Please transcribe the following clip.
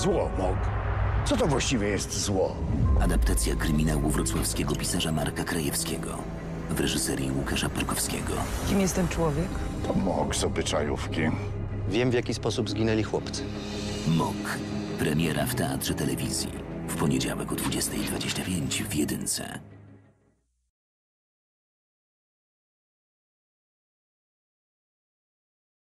zło, Mok. Co to właściwie jest zło? Adaptacja kryminału wrocławskiego pisarza Marka Krajewskiego w reżyserii Łukasza Perkowskiego. Kim jest ten człowiek? To Mok z obyczajówki. Wiem, w jaki sposób zginęli chłopcy. Mok. Premiera w Teatrze Telewizji. W poniedziałek o 20.25 w Jedynce.